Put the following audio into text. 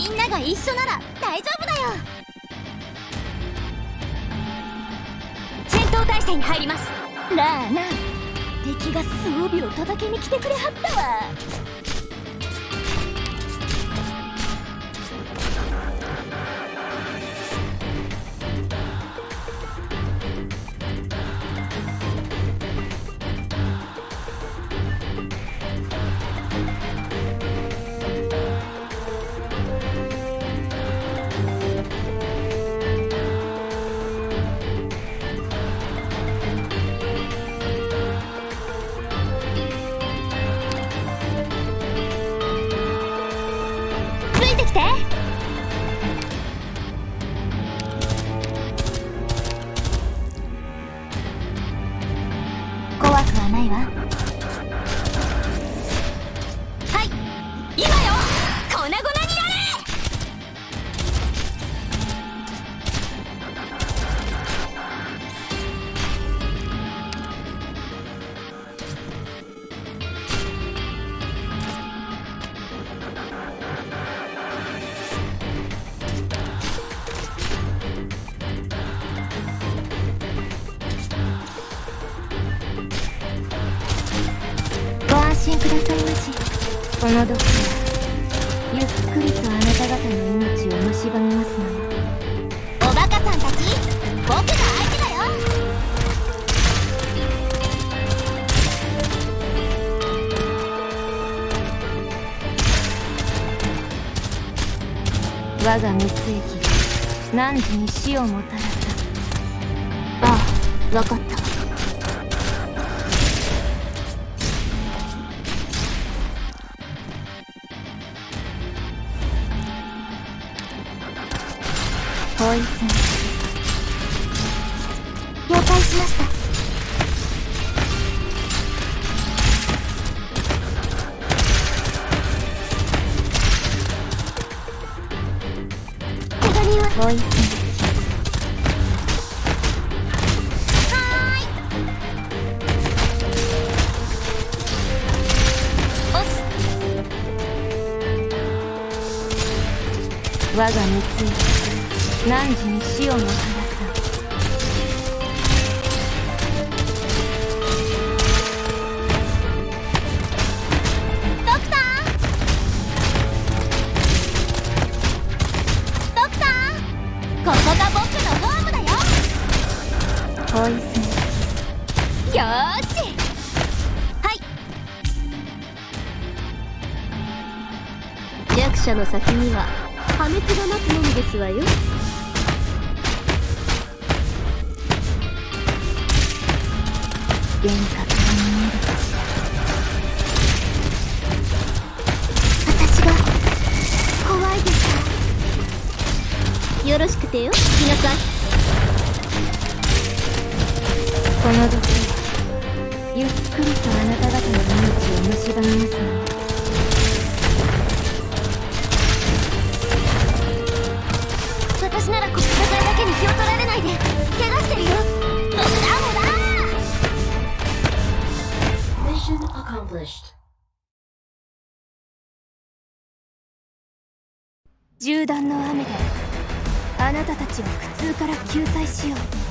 みんなが一緒なら大丈夫だよ。戦闘態勢に入ります。なあなあ。敵が装備を届けに来てくれはったわ。て。怖くはないわ。しこの毒はゆっくりとあなた方の命を蝕みますのよ。おバカさんたち僕が相手だよ。我が密液何時に死をもたらすああ分かった。イセン了解しました。手紙はポイセン我が三井何時に死をもたらさドクタードクターここが僕のホームだよ。ポイズンよしはい弱者の先には破滅が待つのみですわよ。幻覚が見える私が怖いですか？よろしくてよ。来なさい。この時。銃弾の雨であなたたちを苦痛から救済しよう。